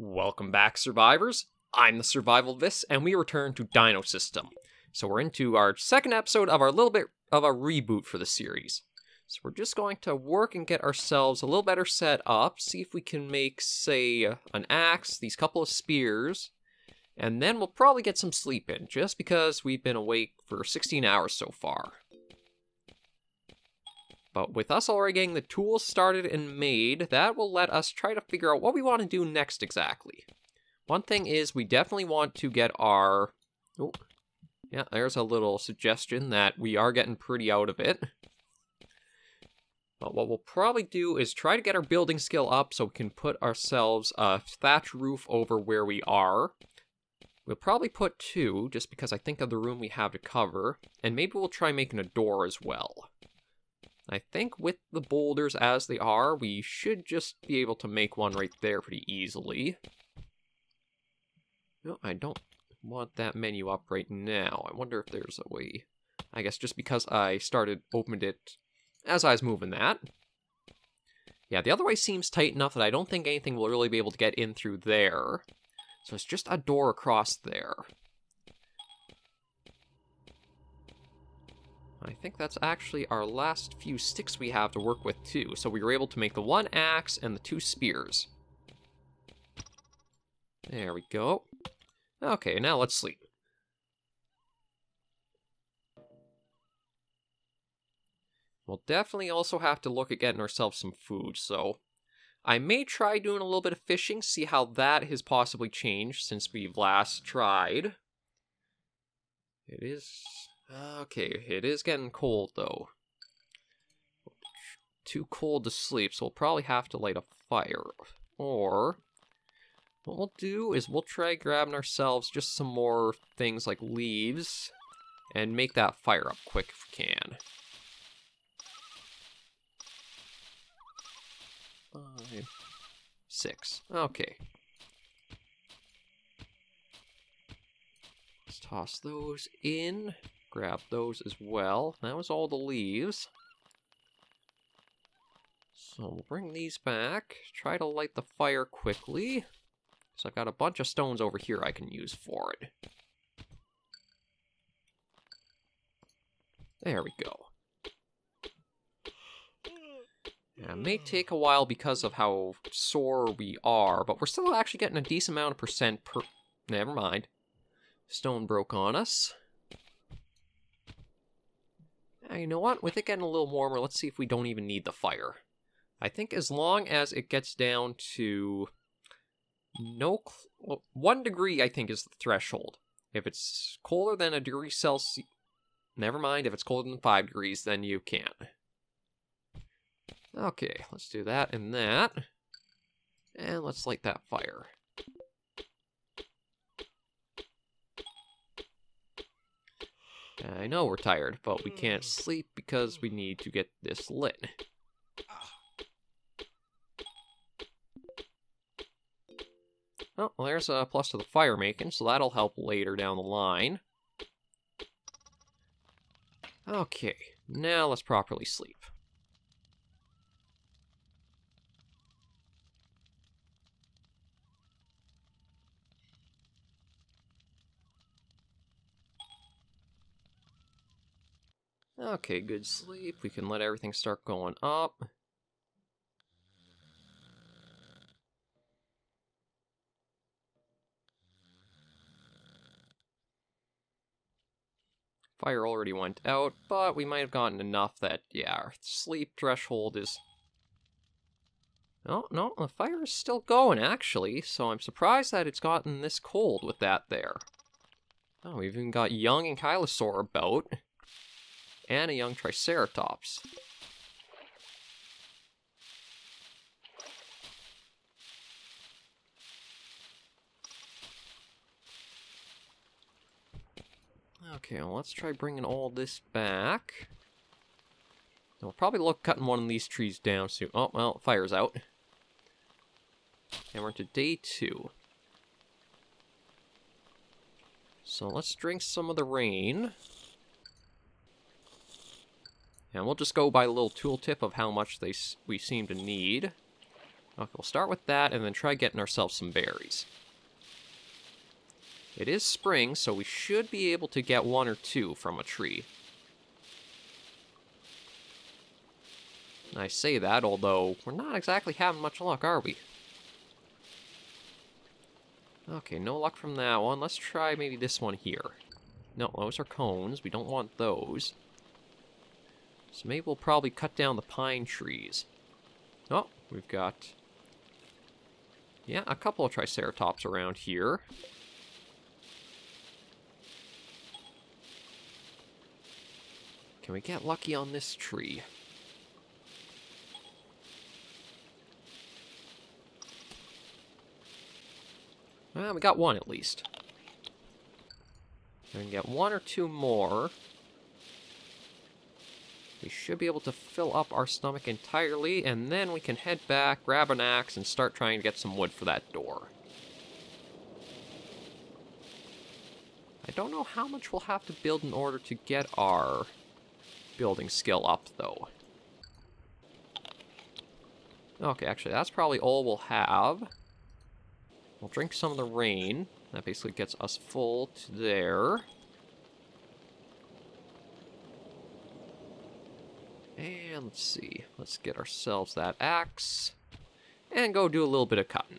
Welcome back, survivors. I'm the SurvivalVis, and we return to Dino System. So we're into our second episode of our little bit of a reboot for the series. So we're just going to work and get ourselves a little better set up, see if we can make, say, an axe, these couple of spears, and then we'll probably get some sleep in, just because we've been awake for 16 hours so far. But with us already getting the tools started and made, that will let us try to figure out what we want to do next exactly. One thing is we definitely want to get our... Oh, yeah, there's a little suggestion that we are getting pretty out of it. But what we'll probably do is try to get our building skill up so we can put ourselves a thatch roof over where we are. We'll probably put two, just because I think of the room we have to cover. And maybe we'll try making a door as well. I think with the boulders as they are, we should just be able to make one right there pretty easily. No, I don't want that menu up right now. I wonder if there's a way. I guess just because I started, opened it as I was moving that. Yeah, the other way seems tight enough that I don't think anything will really be able to get in through there. So it's just a door across there. I think that's actually our last few sticks we have to work with too. So we were able to make the one axe and the two spears. There we go. Okay, now let's sleep. We'll definitely also have to look at getting ourselves some food, so... I may try doing a little bit of fishing, see how that has possibly changed since we've last tried. It is Okay, it is getting cold though. Too cold to sleep, so we'll probably have to light a fire. Or, what we'll do is we'll try grabbing ourselves just some more things like leaves and make that fire up quick if we can. Five, six. Okay. Let's toss those in. Grab those as well. That was all the leaves. So we'll bring these back. Try to light the fire quickly. So I've got a bunch of stones over here I can use for it. There we go. Yeah, it may take a while because of how sore we are, but we're still actually getting a decent amount of percent per... Never mind. Stone broke on us. Uh, you know what? With it getting a little warmer, let's see if we don't even need the fire. I think as long as it gets down to no one degree, I think is the threshold. If it's colder than a degree Celsius, never mind. If it's colder than five degrees, then you can't. Okay, let's do that and that, and let's light that fire. I know we're tired, but we can't hmm. sleep because we need to get this lit. Oh, well, there's a plus to the fire making, so that'll help later down the line. Okay, now let's properly sleep. Okay, good sleep. We can let everything start going up. Fire already went out, but we might have gotten enough that, yeah, our sleep threshold is... No, no, the fire is still going, actually, so I'm surprised that it's gotten this cold with that there. Oh, we've even got young Ankylosaur about and a young Triceratops. Okay, well, let's try bringing all this back. We'll probably look cutting one of these trees down soon. Oh, well, fire's out. And we're into day two. So let's drink some of the rain. And we'll just go by a little tooltip of how much they we seem to need. Okay, we'll start with that and then try getting ourselves some berries. It is spring, so we should be able to get one or two from a tree. I say that, although we're not exactly having much luck, are we? Okay, no luck from that one. Let's try maybe this one here. No, those are cones. We don't want those. So maybe we'll probably cut down the pine trees. Oh, we've got... Yeah, a couple of Triceratops around here. Can we get lucky on this tree? Well, we got one at least. We can get one or two more. We should be able to fill up our stomach entirely, and then we can head back, grab an axe, and start trying to get some wood for that door. I don't know how much we'll have to build in order to get our building skill up, though. Okay, actually, that's probably all we'll have. We'll drink some of the rain. That basically gets us full to there. And let's see. Let's get ourselves that axe. And go do a little bit of cutting.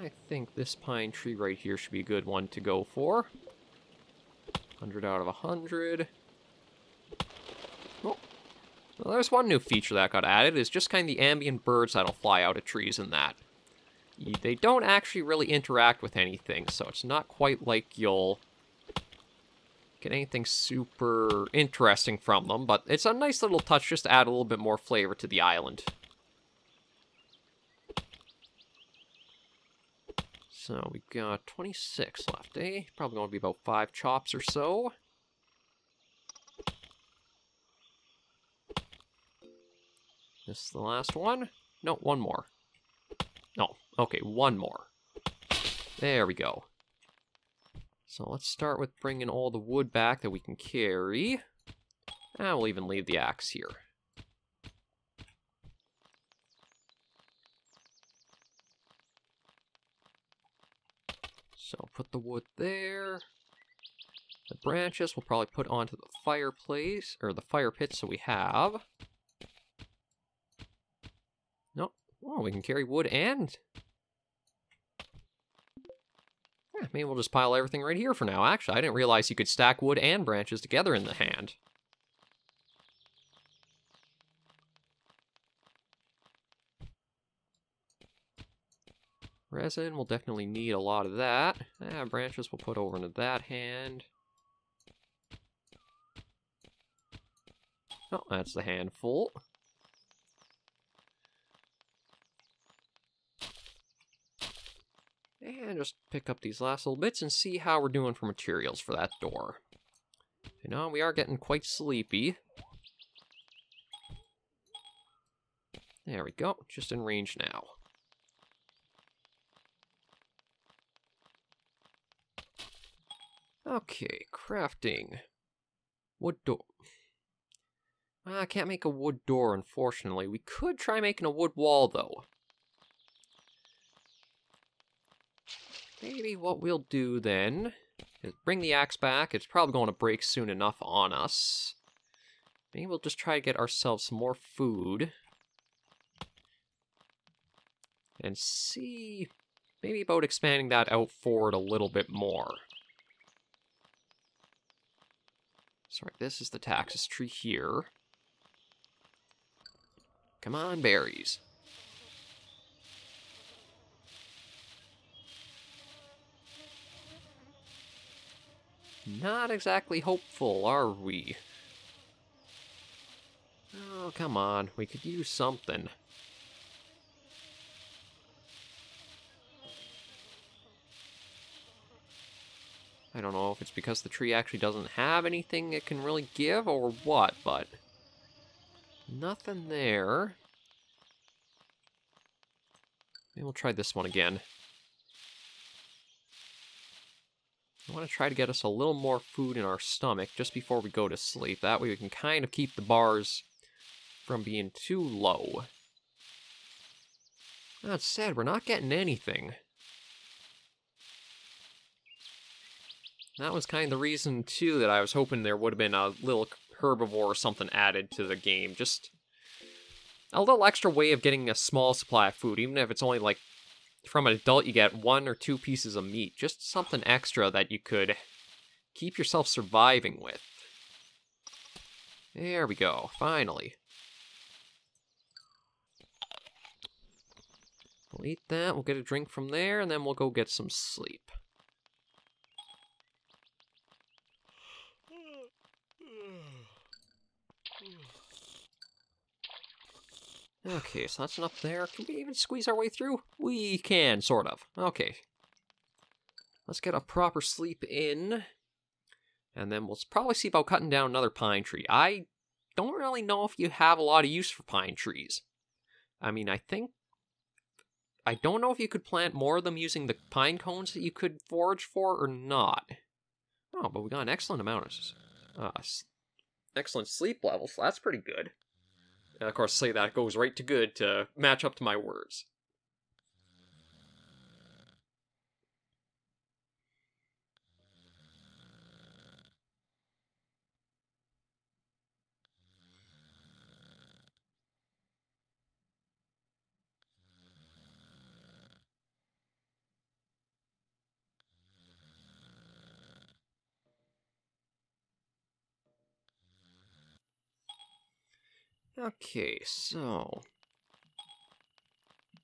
I think this pine tree right here should be a good one to go for. 100 out of 100. Oh. Well, there's one new feature that got added, is just kind of the ambient birds that'll fly out of trees and that they don't actually really interact with anything, so it's not quite like you'll get anything super interesting from them, but it's a nice little touch just to add a little bit more flavor to the island. So we've got 26 left, eh? Probably going to be about five chops or so. This is the last one. No, one more. No, okay, one more. There we go. So let's start with bringing all the wood back that we can carry. And we'll even leave the axe here. So put the wood there. The branches we'll probably put onto the fireplace, or the fire pit so we have. Nope. Oh, we can carry wood and... Yeah, maybe we'll just pile everything right here for now. Actually, I didn't realize you could stack wood and branches together in the hand. Resin, we'll definitely need a lot of that. Ah, branches we'll put over into that hand. Oh, that's the handful. And just pick up these last little bits and see how we're doing for materials for that door. You know, we are getting quite sleepy. There we go, just in range now. Okay, crafting. Wood door. I can't make a wood door, unfortunately. We could try making a wood wall, though. Maybe what we'll do then is bring the axe back. It's probably going to break soon enough on us. Maybe we'll just try to get ourselves some more food. And see maybe about expanding that out forward a little bit more. Sorry, this is the taxus tree here. Come on, berries. Not exactly hopeful, are we? Oh, come on. We could use something. I don't know if it's because the tree actually doesn't have anything it can really give or what, but... Nothing there. Maybe we'll try this one again. I want to try to get us a little more food in our stomach just before we go to sleep. That way we can kind of keep the bars from being too low. That said, we're not getting anything. That was kind of the reason, too, that I was hoping there would have been a little herbivore or something added to the game. Just a little extra way of getting a small supply of food, even if it's only like from an adult you get one or two pieces of meat. Just something extra that you could keep yourself surviving with. There we go, finally. We'll eat that, we'll get a drink from there, and then we'll go get some sleep. Okay, so that's enough there. Can we even squeeze our way through? We can, sort of. Okay. Let's get a proper sleep in. And then we'll probably see about cutting down another pine tree. I don't really know if you have a lot of use for pine trees. I mean, I think... I don't know if you could plant more of them using the pine cones that you could forage for or not. Oh, but we got an excellent amount of... Uh, excellent sleep levels. So that's pretty good. And of course, say that goes right to good to match up to my words. Okay, so...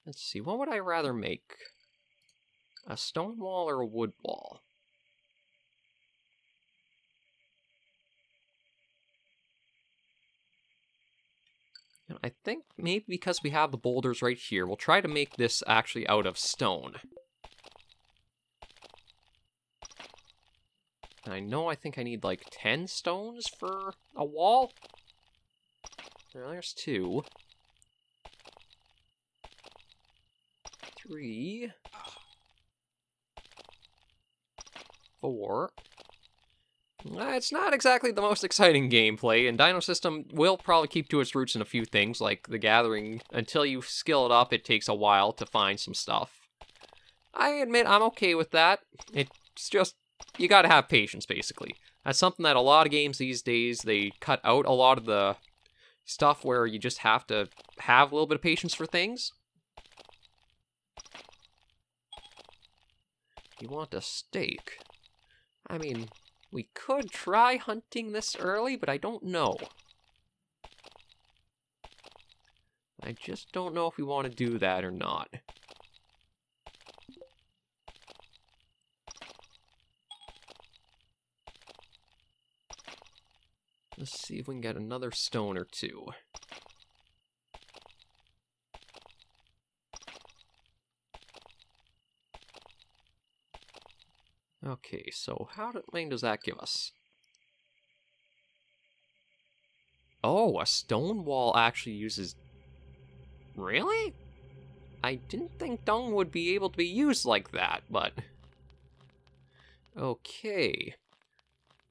Let's see, what would I rather make? A stone wall or a wood wall? I think maybe because we have the boulders right here, we'll try to make this actually out of stone. I know I think I need like 10 stones for a wall. There's two. Three. Four. Uh, it's not exactly the most exciting gameplay, and Dino System will probably keep to its roots in a few things, like the gathering. Until you skill it up, it takes a while to find some stuff. I admit I'm okay with that. It's just, you gotta have patience, basically. That's something that a lot of games these days, they cut out a lot of the stuff where you just have to have a little bit of patience for things. You want a steak? I mean, we could try hunting this early, but I don't know. I just don't know if we want to do that or not. Let's see if we can get another stone or two. Okay, so how many does that give us? Oh, a stone wall actually uses... Really? I didn't think dung would be able to be used like that, but... Okay.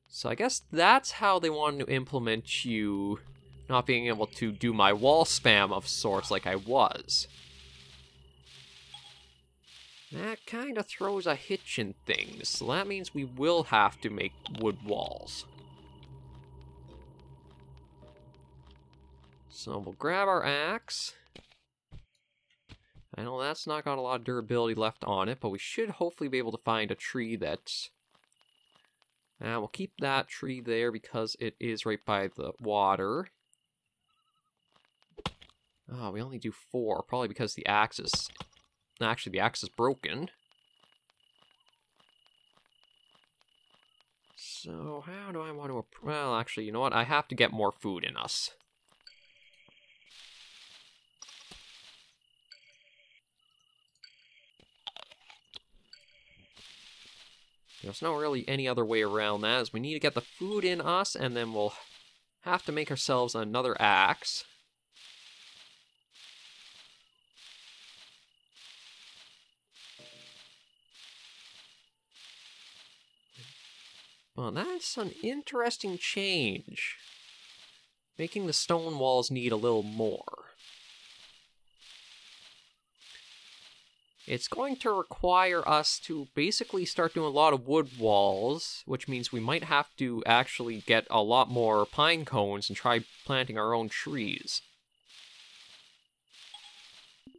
So I guess that's how they wanted to implement you not being able to do my wall spam of sorts like I was. That kind of throws a hitch in things, so that means we will have to make wood walls. So we'll grab our axe. I know that's not got a lot of durability left on it, but we should hopefully be able to find a tree that's now we'll keep that tree there because it is right by the water. Oh, we only do four, probably because the axe is... Actually, the axe is broken. So, how do I want to... Well, actually, you know what? I have to get more food in us. There's no really any other way around that, as we need to get the food in us, and then we'll have to make ourselves another axe. Well, that's an interesting change. Making the stone walls need a little more. It's going to require us to basically start doing a lot of wood walls, which means we might have to actually get a lot more pine cones and try planting our own trees.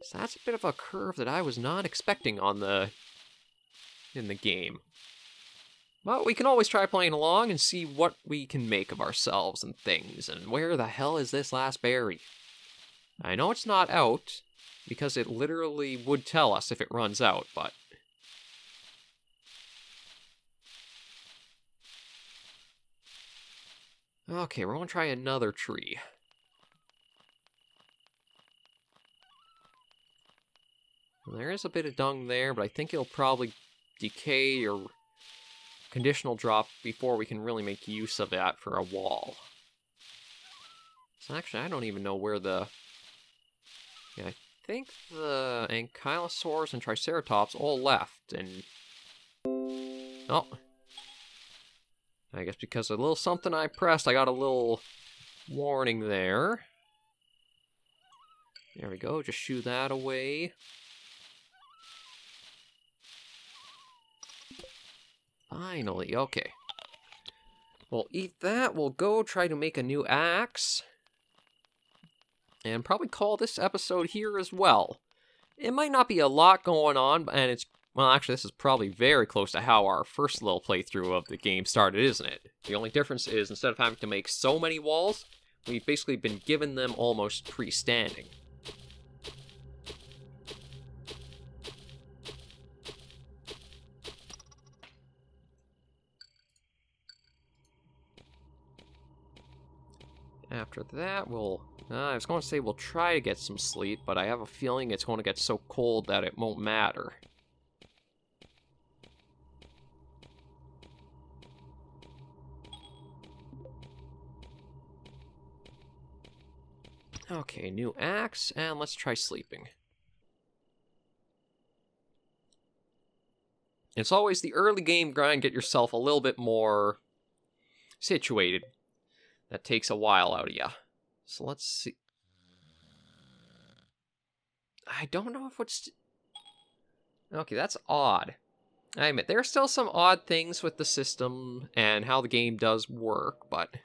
So that's a bit of a curve that I was not expecting on the in the game. But we can always try playing along and see what we can make of ourselves and things, and where the hell is this last berry? I know it's not out, because it literally would tell us if it runs out, but... Okay, we're to try another tree. There is a bit of dung there, but I think it'll probably decay or conditional drop before we can really make use of that for a wall. So actually, I don't even know where the... Think the Ankylosaurs and Triceratops all left, and... Oh. I guess because a little something I pressed, I got a little warning there. There we go, just shoo that away. Finally, okay. We'll eat that, we'll go try to make a new axe. And probably call this episode here as well. It might not be a lot going on, and it's, well actually this is probably very close to how our first little playthrough of the game started, isn't it? The only difference is instead of having to make so many walls, we've basically been given them almost pre-standing. After that, we'll... Uh, I was going to say we'll try to get some sleep, but I have a feeling it's going to get so cold that it won't matter. Okay, new axe, and let's try sleeping. It's always the early game grind, get yourself a little bit more situated that takes a while out of you. So let's see. I don't know if what's... Okay, that's odd. I admit, there are still some odd things with the system and how the game does work, but...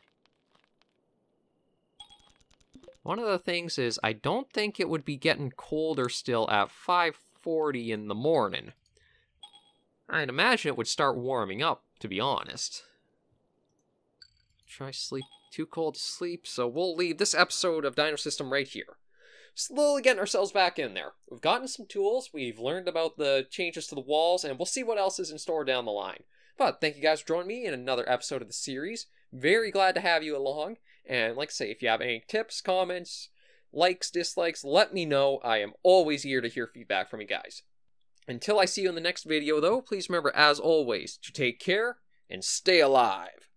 One of the things is, I don't think it would be getting colder still at 5.40 in the morning. I'd imagine it would start warming up, to be honest. Try sleep too cold to sleep, so we'll leave this episode of Dino System right here. Slowly getting ourselves back in there. We've gotten some tools, we've learned about the changes to the walls, and we'll see what else is in store down the line. But thank you guys for joining me in another episode of the series. Very glad to have you along. And like I say, if you have any tips, comments, likes, dislikes, let me know. I am always eager to hear feedback from you guys. Until I see you in the next video, though, please remember, as always, to take care and stay alive.